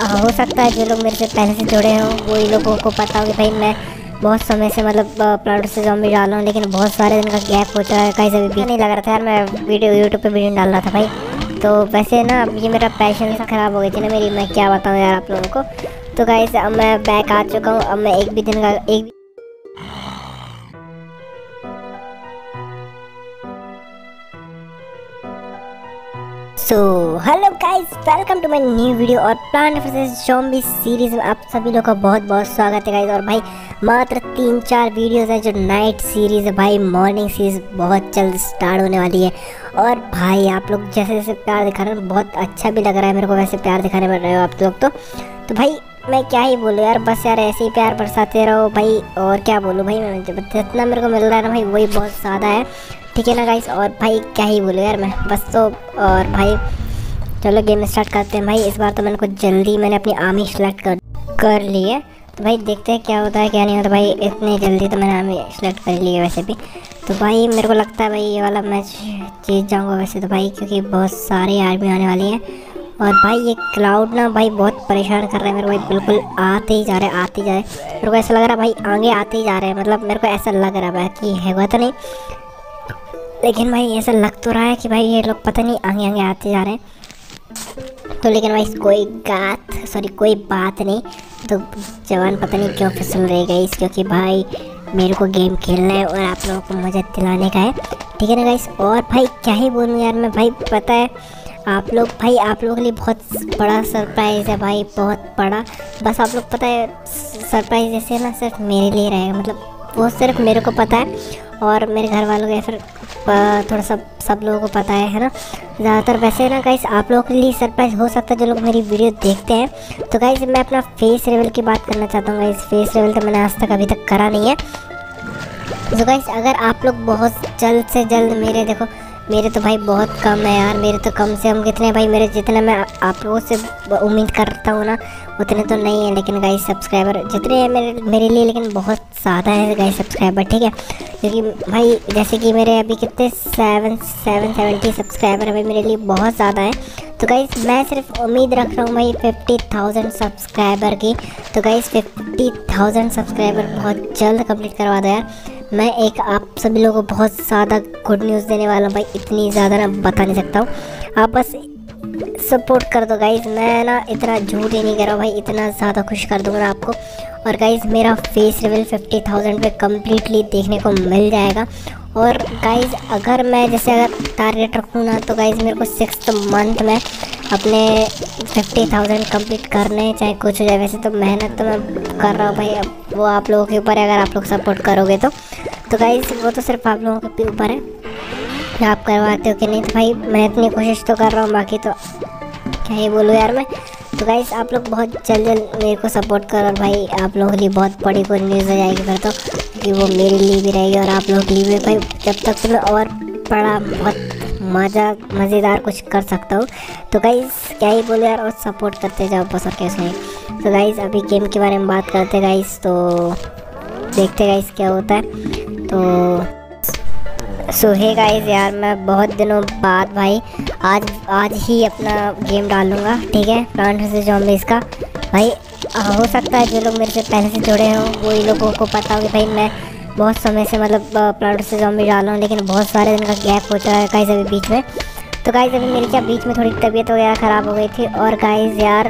हो सकता है जो लोग मेरे से पहले से जुड़े हों वो वही लोगों को पता हो कि भाई मैं बहुत समय से मतलब प्लाट से जॉम्बी डाल रहा हूँ, लेकिन बहुत सारे दिन का गैप हो चुका है कहीं से भी। नहीं लग रहा था यार, मैं वीडियो यूट्यूब पे वीडियो डाल रहा था भाई। तो वैसे ना, अब ये मेरा पैशन ख़राब हो गई थी ना मेरी, मैं क्या बताऊँ यार आप लोगों को। तो गाइस अब मैं बैक आ चुका हूँ, अब मैं एक भी दिन का, एक so hello guys welcome to my new video और प्लान वर्सेस ज़ॉम्बी सीरीज़ में आप सभी लोग का बहुत बहुत स्वागत है गाइस और भाई, मात्र तीन चार वीडियोस हैं जो नाइट सीरीज़ है। भाई मॉर्निंग सीरीज़ बहुत जल्द स्टार्ट होने वाली है। और भाई, आप लोग जैसे जैसे प्यार दिखा रहे हैं, बहुत अच्छा भी लग रहा है मेरे को वैसे प्यार दिखाने पड़ रहे हो आप लोग तो। तो भाई मैं क्या ही बोलूँ यार, बस यार ऐसे ही प्यार बरसाते रहो भाई। और क्या बोलूँ भाई, मैं जितना मेरे को मिल रहा है ना भाई, वही बहुत ज़्यादा है। ठीक है ना गाइस और भाई क्या ही बोलूँ यार मैं, बस तो और भाई, चलो गेम स्टार्ट करते हैं भाई। इस बार तो मैंने कुछ जल्दी मैंने अपनी आर्मी सेलेक्ट कर कर ली है। तो भाई देखते हैं क्या होता है, क्या नहीं होता भाई। इतनी जल्दी तो मैंने आर्मी सेलेक्ट कर ली है वैसे भी। तो भाई मेरे को लगता है भाई ये वाला मैच जीत जाऊँगा वैसे तो भाई, क्योंकि बहुत सारी आर्मी आने वाली हैं। और भाई, ये क्लाउड ना भाई बहुत परेशान कर रहे हैं मेरे भाई बिल्कुल आते ही जा रहे आते ही जा रहे मेरे को ऐसा लग रहा है भाई, आगे आते ही जा रहे हैं। मतलब मेरे को ऐसा लग रहा है कि है तो नहीं। लेकिन भाई, ऐसा लग तो रहा है कि भाई, ये लोग पता नहीं आगे आगे आते जा रहे हैं। तो लेकिन भाई, कोई गात सॉरी कोई बात नहीं। तो जवान पता नहीं क्यों फिसल रहे गई क्योंकि भाई, मेरे को गेम खेलना है और आप लोगों को मज़ा दिलाने का है। ठीक है ना गाइस और भाई, क्या ही बोलूँ यार मैं, भाई, पता है आप लोग, भाई, आप लोगों के लिए बहुत बड़ा सरप्राइज़ है भाई, बहुत बड़ा। बस आप लोग पता है सरप्राइज़ जैसे ना, सिर्फ़ मेरे लिए रहेगा। मतलब वो सिर्फ़ मेरे को पता है और मेरे घर वालों को फिर थोड़ा सा सब लोगों को पता है है ना? ज़्यादातर वैसे ना गाइस आप लोगों के लिए सरप्राइज़ हो सकता है जो लोग मेरी वीडियो देखते हैं। तो गाइस मैं अपना फेस लेवल की बात करना चाहता हूँ गाइस फेस लेवल तो मैंने आज तक अभी तक करा नहीं है। तो गाइस अगर आप लोग बहुत जल्द से जल्द मेरे, देखो मेरे तो भाई बहुत कम है यार, मेरे तो कम से कम कितने भाई? मेरे जितने मैं आप लोगों से उम्मीद करता हूँ ना, उतने तो नहीं है, लेकिन गाइस सब्सक्राइबर जितने हैं मेरे मेरे लिए, लेकिन बहुत ज़्यादा है गाइस सब्सक्राइबर ठीक है? क्योंकि भाई, जैसे कि मेरे अभी कितने सेवन सेवन सेवेंटी सब्सक्राइबर है मेरे लिए बहुत ज़्यादा है। तो गाइस मैं सिर्फ़ उम्मीद रख रहा हूँ भाई फिफ्टी थाउज़ेंड सब्सक्राइबर की। तो गाइस फिफ्टी थाउज़ेंड सब्सक्राइबर बहुत जल्द कंप्लीट करवा दो यार। मैं एक आप सभी लोगों को बहुत ज़्यादा गुड न्यूज़ देने वाला हूँ भाई। इतनी ज़्यादा ना बता नहीं सकता हूँ। आप बस सपोर्ट कर दो गाइज़ मैं ना इतना झूठ ही नहीं कर रहा भाई। इतना ज़्यादा खुश कर दूँगा आपको। और गाइज़ मेरा फेस लेवल फिफ्टी थाउज़ेंड पे कम्प्लीटली देखने को मिल जाएगा। और गाइज़ अगर मैं जैसे अगर टारगेट रखूँ ना तो गाइज़ मेरे को सिक्स मंथ में अपने फिफ्टी थाउज़ेंड कंप्लीट करने, चाहे कुछ हो जाए, वैसे तो मेहनत तो मैं कर रहा हूँ भाई वो आप लोगों के ऊपर है, अगर आप लोग सपोर्ट करोगे तो। तो गाइज़ वो तो सिर्फ़ आप लोगों के ऊपर है। आप करवाते हो कि नहीं? तो भाई, मैं इतनी कोशिश तो कर रहा हूँ, बाकी तो क्या ही बोलूँ यार मैं। तो गाइस आप लोग बहुत जल्द जल्द मेरे को सपोर्ट करो और भाई, आप लोगों के लिए बहुत बड़ी कोई न्यूज़ हो जाएगी फिर तो कि वो मेरे लिए भी रहेगी और आप लोगों के लिए भी। भाई, जब तक तो मैं और बड़ा बहुत मज़ा, मज़ेदार कुछ कर सकता हूँ। तो गाइज़ क्या ही बोलो यार, और सपोर्ट करते जाओ बस और कैसे तो गाइज़ अभी गेम के बारे में बात करते गाइज़ तो देखते गाइज़ क्या होता है। तो सो है यार, मैं बहुत दिनों बाद भाई, आज आज ही अपना गेम डालूँगा, ठीक है? प्लांट से जॉम्बिस का भाई, हो सकता है जो लोग मेरे से पहले से जुड़े हों वही लोगों को पता हो कि भाई मैं बहुत समय से मतलब प्लांट से जॉम्बी डाल हूँ, लेकिन बहुत सारे दिन का गैप हो चुका है गाइस अभी बीच में। तो गाइस अभी मेरी क्या बीच में थोड़ी तबीयत वगैरह ख़राब हो गई थी और गाइस यार,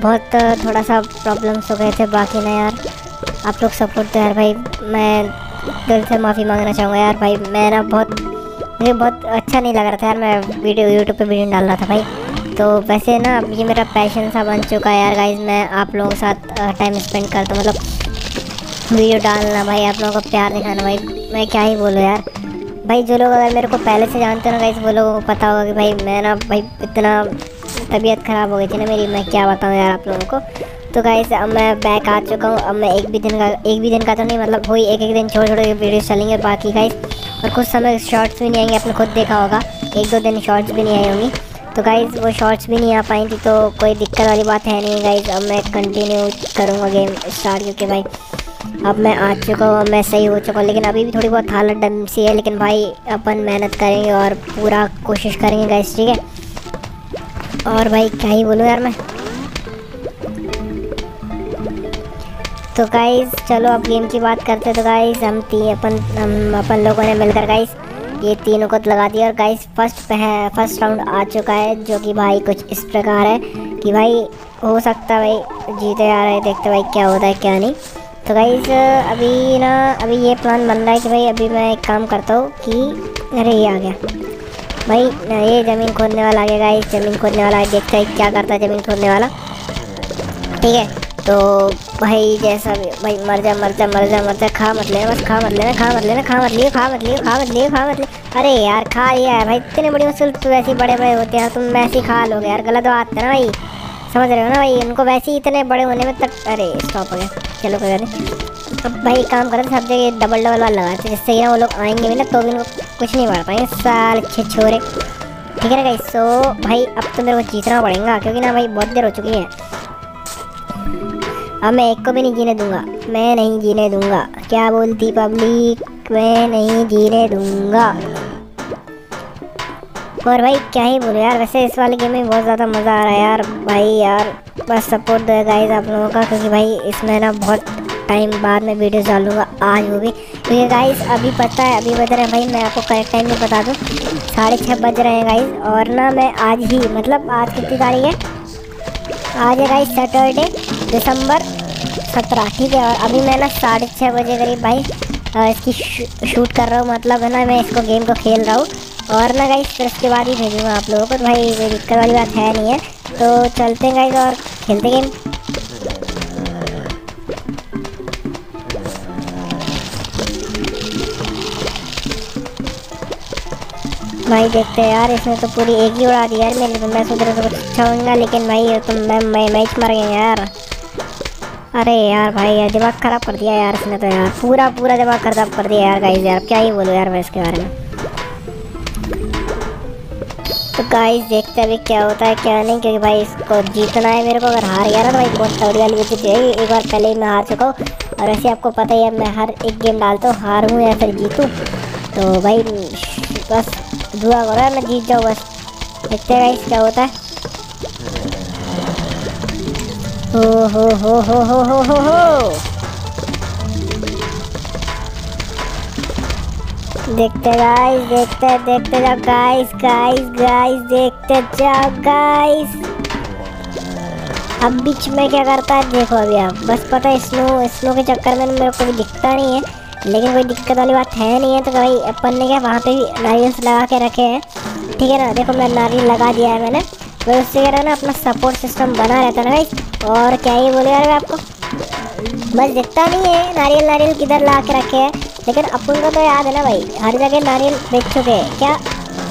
बहुत थोड़ा सा प्रॉब्लम्स हो गए थे, बाकी ना यार। आप लोग सपोर्ट तो यार भाई, मैं दिल से माफ़ी मांगना चाहूँगा यार भाई, मैं ना बहुत, मुझे बहुत अच्छा नहीं लग रहा था यार, मैं वीडियो यूट्यूब पे वीडियो डाल रहा था भाई। तो वैसे ना, ये मेरा पैशन सा बन चुका है यार गाइज़ मैं आप लोगों के साथ टाइम स्पेंड करता हूँ मतलब वीडियो डालना भाई, आप लोगों को प्यार दिखाना भाई। मैं क्या ही बोलूँ यार। भाई, जो लोग अगर मेरे को पहले से जानते हो ना गाइज़ वो लोगों को पता होगा कि भाई, मैं ना भाई, इतना तबीयत ख़राब हो गई थी ना मेरी। मैं क्या बताऊँ यार आप लोगों को। तो गाइस अब मैं बैक आ चुका हूँ। अब मैं एक भी दिन का, एक भी दिन का तो नहीं मतलब वही एक एक दिन छोटे छोटे वीडियो चलेंगे बाकी गाइस और कुछ समय शॉर्ट्स भी नहीं आएँगे, आपने खुद देखा होगा। एक दो दिन शॉर्ट्स भी नहीं आई होंगी। तो गाइज़ वो शॉर्ट्स भी नहीं आ पाई थी तो कोई दिक्कत वाली बात है नहीं गाइज़ अब मैं कंटिन्यू करूँगा गेम स्टार्ट क्योंकि भाई अब मैं आ चुका हूँ मैं सही हो चुका हूँ, लेकिन अभी भी थोड़ी बहुत हालत डम सी है, लेकिन भाई अपन मेहनत करेंगे और पूरा कोशिश करेंगे गाइस ठीक है? और भाई क्या ही बोलूँ यार मैं? तो गाइस चलो अब गेम की बात करते तो गाइस हम तीन अपन, हम अपन लोगों ने मिलकर गाइस ये तीनों को लगा दिया। और गाइस फ़र्स्ट फ़र्स्ट राउंड आ चुका है, जो कि भाई कुछ इस प्रकार है कि भाई हो सकता है भाई जीते आ रहे देखते भाई क्या होता है, क्या नहीं। तो गाइस अभी ना, अभी ये प्लान बन रहा है कि भाई अभी मैं एक काम करता हूँ कि अरे ये आ गया। भाई ये ज़मीन खोदने वाला आ गया गाइस ज़मीन खोदने वाला है देखते हैं क्या करता है ज़मीन खोदने वाला। ठीक है तो भाई जैसा भाई मर जा मर जा मर जा मर जा, खा मत लेना बस खा मत लेना खा मत लेना खा मत लियो खा मत लियो खा मत लियो खा मत लियो अरे यार, खा लिया भाई, इतने बड़ी मुश्किल तो वैसे बड़े बड़े होते हैं, तुम ही खा लोगे यार, गलत बात है ना भाई। समझ रहे हो ना भाई? उनको वैसे ही इतने बड़े होने में तक अरे स्टॉप हो गया। चलो, कोई नहीं। अब भाई काम करते सब जगह डबल डबल वाला लगाते जिससे ना वो लोग आएँगे भी ना तो भी उनको कुछ नहीं पड़ पाएँगे। साल अच्छे छोरे। ठीक है ना भाई सो भाई, अब तो मेरे को जीतना पड़ेगा, क्योंकि ना भाई बहुत देर हो चुकी है। अब मैं एक को भी नहीं जीने दूँगा। मैं नहीं जीने दूँगा। क्या बोलती पब्लिक मैं नहीं जीने दूँगा। और भाई क्या ही बोलो यार, वैसे इस वाले गेम में बहुत ज़्यादा मज़ा आ रहा है यार भाई यार। बस सपोर्ट दो गाइज़ आप लोगों का, क्योंकि भाई इसमें ना बहुत टाइम बाद में वीडियो डालूँगा, आज वो भी। क्योंकि गाइज़ अभी पता है, अभी बज रहे हैं भाई, मैं आपको करेक्ट टाइम भी बता दूँ, साढ़े छः बज रहे हैं गाइज़ और ना मैं आज ही मतलब आज कितनी तारीख है? आज है गाइज़ सैटरडे दिसंबर सत्रह, ठीक है, और अभी मैं ना साढ़े छः बजे करीब भाई इसकी शूट कर रहा हूँ मतलब है ना, मैं इसको गेम को खेल रहा हूँ। और ना गाइस फिर उसके बाद ही भेजूँगा आप लोगों को। तो भाई, कोई दिक्कत वाली बात है नहीं है। तो चलते हैं गाइस और खेलते गेम भाई, देखते हैं यार, इसने तो पूरी एक ही उड़ा दी यार मेरे तो मैं सोच रहा था कुछ अच्छा होगा लेकिन भाई तो मैं मैं मैच मर गया यार। अरे यार भाई यार दिमाग ख़राब कर दिया यार इसने तो यार। पूरा पूरा दिमाग ख़राब कर दिया यार गाइस यार। क्या ही बोलो यार मैं इसके बारे में। तो गाइस देखते हैं अभी क्या होता है क्या नहीं क्योंकि भाई इसको जीतना है मेरे को अगर हार गया ना तो भाई बहुत तगड़ी वाली विकेट चाहिए। एक बार पहले ही मैं हार चुका हूँ। और वैसे आपको पता ही है मैं हर एक गेम डालता हूँ हार हूँ या फिर जीतूँ। तो भाई बस दुआ करो मैं जीत जाऊँ बस। देखते हैं गाइस क्या होता है। हो हो हो हो हो हो हो, हो। देखते गाइस देखते देखते जाओ गाइस गाइस गाइस देखते जाओ गाइस अब बीच में क्या करता है, देखो अभी आप, बस पता है स्नो स्नो के चक्कर में मेरे को भी दिखता नहीं है, लेकिन कोई दिक्कत वाली बात है नहीं है तो भाई अपन ने क्या वहाँ पे भी नारियल लगा के रखे हैं। ठीक है ना, देखो मैं नारियल लगा दिया है मैंने तो उससे क्या ना अपना सपोर्ट सिस्टम बना रहता है ना भाई और क्या ही बोले यार आपको, बस दिखता नहीं है, नारियल नारियल किधर ला के रखे हैं। लेकिन अपन को तो याद है ना भाई, हर जगह नारियल बेच चुके हैं। क्या?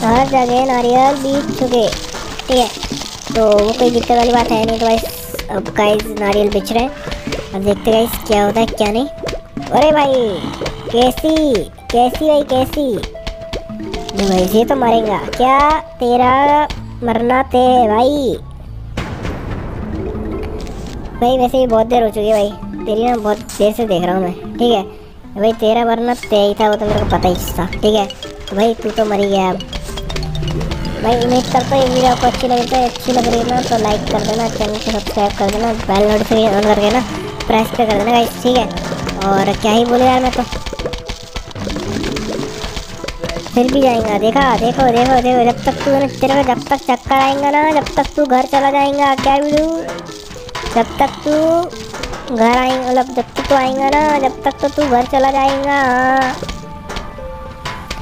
हर जगह नारियल बेच चुके ठीक है तो वो कोई दिक्कत वाली बात है नहीं तो भाई, अब गाइस नारियल बेच रहे हैं। अब देखते गाइस क्या होता है, क्या नहीं। अरे भाई, कैसी? कैसी भाई कैसी? भाई, ये तो मरेगा। क्या तेरा मरना थे भाई? भाई, वैसे ही बहुत देर हो चुकी है भाई। तेरी ना बहुत देर से देख रहा हूँ मैं। ठीक है भाई, तेरा वरना ते ही था, वो तो मेरे को पता ही था। ठीक है? तो भाई, तू तो मरी गया अब। भाई उम्मीद करता हूँ वीडियो आपको अच्छी लगी तो अच्छी लग रही है ना तो लाइक कर देना चैनल को सब्सक्राइब कर देना बेल नोटिफिकेशन ऑन करके ना प्रेस पे कर देना भाई ठीक है? और क्या ही बोले यार मैं तो। फिर भी जाएगा, देखा, देखो देखो देखो, जब तक तू तेरे को जब तक चक्कर आएगा ना, जब तक तू घर चला जाएगा, क्या वीडियो जब तक तू घर आएगा मतलब जब तक तो आएगा ना, जब तक तो तू घर चला जाएगा।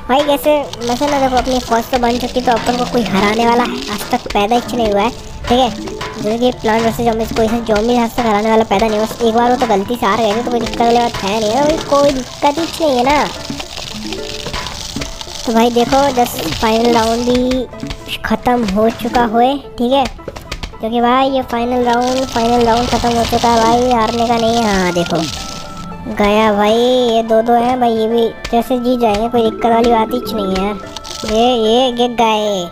भाई, कैसे, वैसे ना देखो, अपनी फौज तो बन चुकी तो अपन को कोई हराने वाला आज तक पैदा ही नहीं हुआ है। ठीक है? जैसे कि प्लान वैसे जो कोई से जो भी आज तक हराने वाला पैदा नहीं हुआ एक बार वो तो गलती से हार गए थे तो कोई दिक्कत वाली बात है नहीं है भाई, कोई दिक्कत ही नहीं है ना। तो भाई देखो, जस्ट फाइनल राउंड भी ख़त्म हो चुका हुए ठीक है? क्योंकि भाई, ये फाइनल राउंड फाइनल राउंड ख़त्म हो चुका है भाई, हारने का नहीं है। हाँ देखो। गया भाई, ये दो दो हैं भाई, ये भी जैसे जीत जाएँगे, कोई दिक्कत वाली बात ही नहीं है। यार ये ये गए।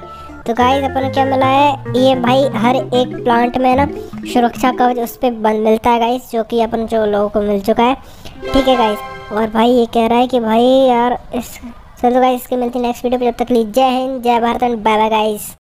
तो गाइस अपन क्या मिला है? ये भाई, हर एक प्लांट में ना सुरक्षा कवच उस पर मिलता है गाइस जो कि अपन जो लोगों को मिल चुका है। ठीक है गाइस और भाई, ये कह रहा है कि भाई, यार, इस, चलो गाइस इसके मिलती नेक्स्ट वीडियो पे, जब तक लीजिए Jai Hind, Jai Bharat and bye bye guys